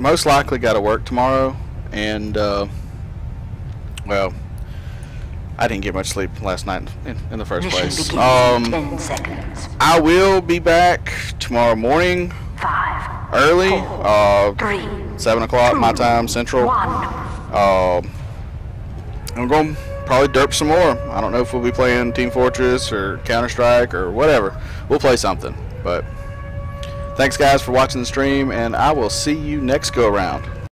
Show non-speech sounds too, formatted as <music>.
most likely got to work tomorrow, and uh, well, I didn't get much sleep last night in, in the first Mission place. <laughs> Um. I will be back tomorrow morning, Five, early, four, uh, three, seven o'clock my time central. Uh, I'm going to probably derp some more. I don't know if we'll be playing Team Fortress or Counter Strike or whatever. We'll play something. But thanks guys for watching the stream, and I will see you next go around.